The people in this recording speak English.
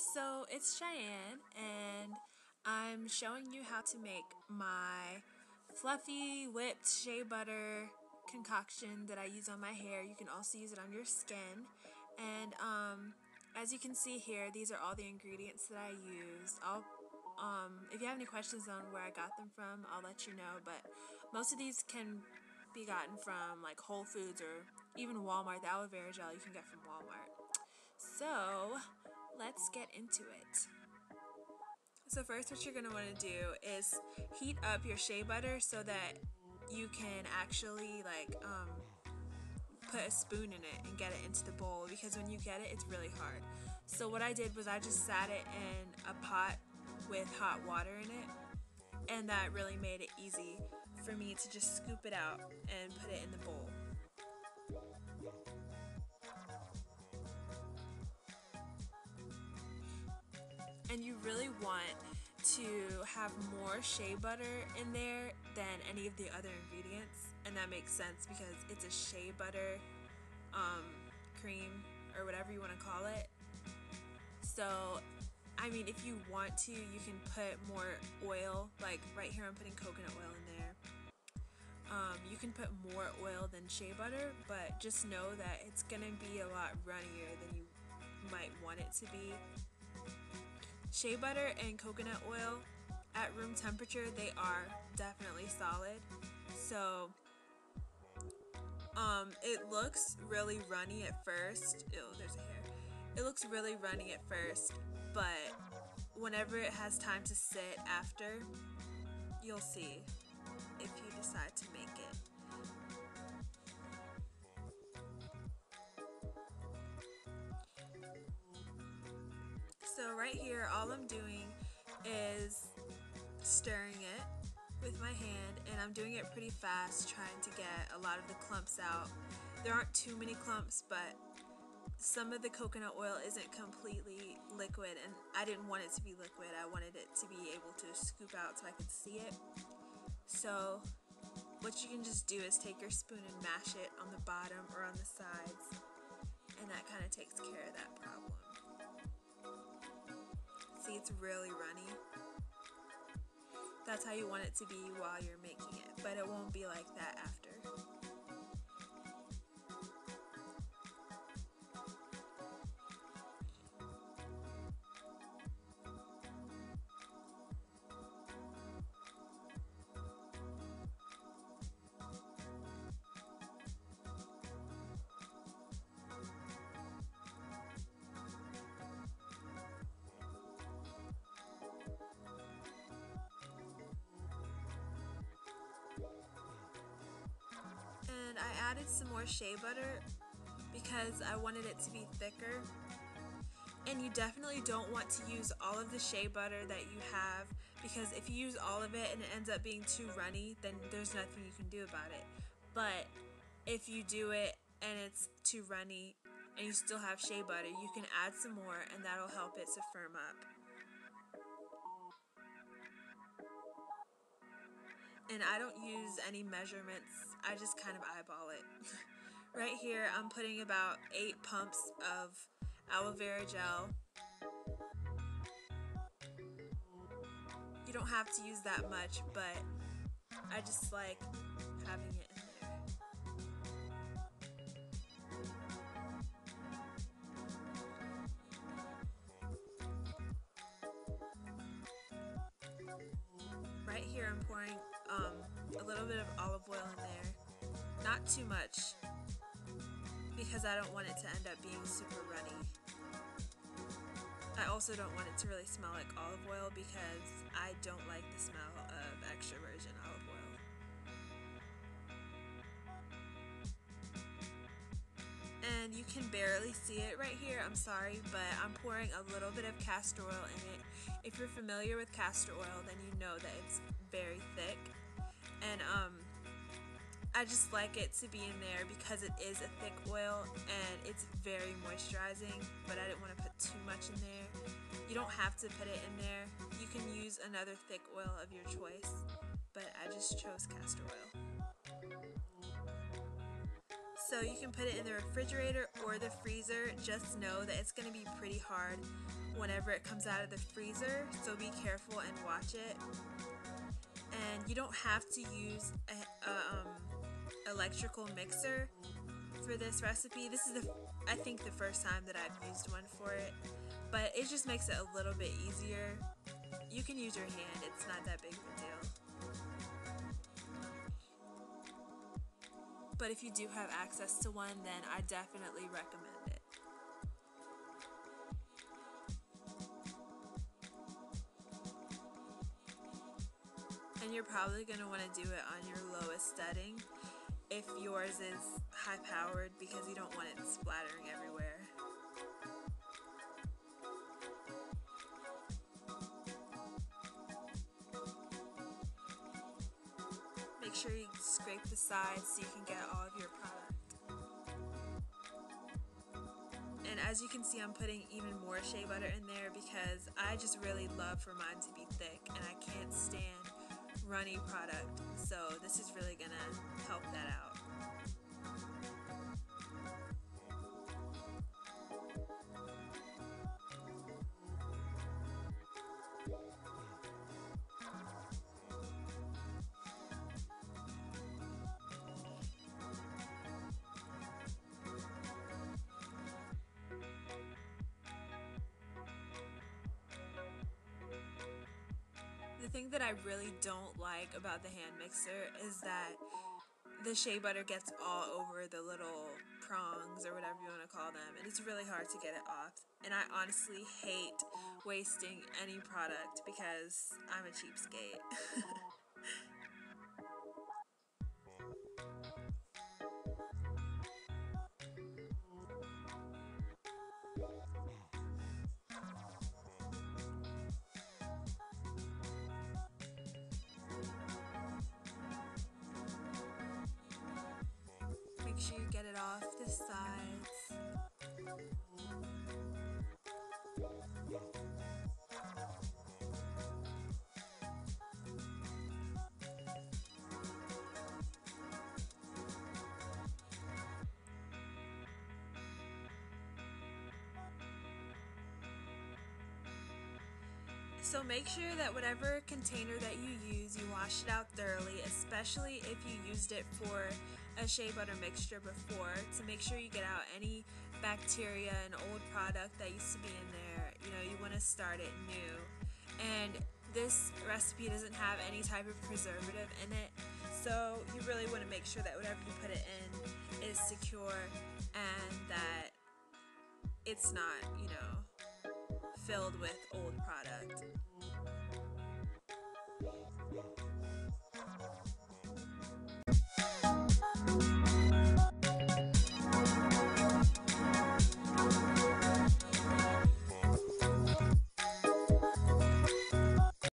so it's Shianne and I'm showing you how to make my fluffy whipped shea butter concoction that I use on my hair. You can also use it on your skin and um, as you can see here these are all the ingredients that I use. I'll um, if you have any questions on where I got them from I'll let you know but most of these can be gotten from like Whole Foods or even Walmart. The aloe vera gel you can get from Walmart. So let's get into it. So first what you're going to want to do is heat up your shea butter so that you can actually like um, put a spoon in it and get it into the bowl because when you get it it's really hard. So what I did was I just sat it in a pot with hot water in it and that really made it easy for me to just scoop it out and put it in the bowl. Want to have more shea butter in there than any of the other ingredients and that makes sense because it's a shea butter um, cream or whatever you want to call it. So I mean if you want to you can put more oil like right here I'm putting coconut oil in there. Um, you can put more oil than shea butter but just know that it's gonna be a lot runnier than you might want it to be Shea butter and coconut oil at room temperature, they are definitely solid. So, um, it looks really runny at first. Ew, there's a hair. It looks really runny at first, but whenever it has time to sit after, you'll see if you decide to make it. So right here, all I'm doing is stirring it with my hand and I'm doing it pretty fast trying to get a lot of the clumps out. There aren't too many clumps but some of the coconut oil isn't completely liquid and I didn't want it to be liquid. I wanted it to be able to scoop out so I could see it. So what you can just do is take your spoon and mash it on the bottom or on the sides and that kind of takes care of that problem see it's really runny. That's how you want it to be while you're making it, but it won't be like that after. And I added some more shea butter because I wanted it to be thicker. And you definitely don't want to use all of the shea butter that you have because if you use all of it and it ends up being too runny then there's nothing you can do about it. But if you do it and it's too runny and you still have shea butter you can add some more and that'll help it to firm up and I don't use any measurements. I just kind of eyeball it. right here, I'm putting about eight pumps of aloe vera gel. You don't have to use that much, but I just like having it in there. Right here I'm pouring um, a little bit of olive oil in there. Not too much because I don't want it to end up being super runny. I also don't want it to really smell like olive oil because I don't like the smell of extra virgin olive oil. and you can barely see it right here I'm sorry but I'm pouring a little bit of castor oil in it if you're familiar with castor oil then you know that it's very thick and um I just like it to be in there because it is a thick oil and it's very moisturizing but I didn't want to put too much in there. You don't have to put it in there. You can use another thick oil of your choice but I just chose castor oil. So you can put it in the refrigerator or the freezer, just know that it's going to be pretty hard whenever it comes out of the freezer, so be careful and watch it. And you don't have to use a, a um, electrical mixer for this recipe. This is the I think the first time that I've used one for it, but it just makes it a little bit easier. You can use your hand, it's not that big of a deal. But if you do have access to one, then I definitely recommend And you're probably going to want to do it on your lowest setting if yours is high powered because you don't want it splattering everywhere. Make sure you scrape the sides so you can get all of your product. And as you can see, I'm putting even more shea butter in there because I just really love for mine to be thick and I can't stand runny product. So this is really gonna help that out. Thing that I really don't like about the hand mixer is that the shea butter gets all over the little prongs or whatever you want to call them and it's really hard to get it off and I honestly hate wasting any product because I'm a cheapskate. sure you get it off the sides. So make sure that whatever container that you use, you wash it out thoroughly, especially if you used it for a shea butter mixture before, to make sure you get out any bacteria and old product that used to be in there. You know, you want to start it new. And this recipe doesn't have any type of preservative in it, so you really want to make sure that whatever you put it in is secure and that it's not, you know, filled with old product.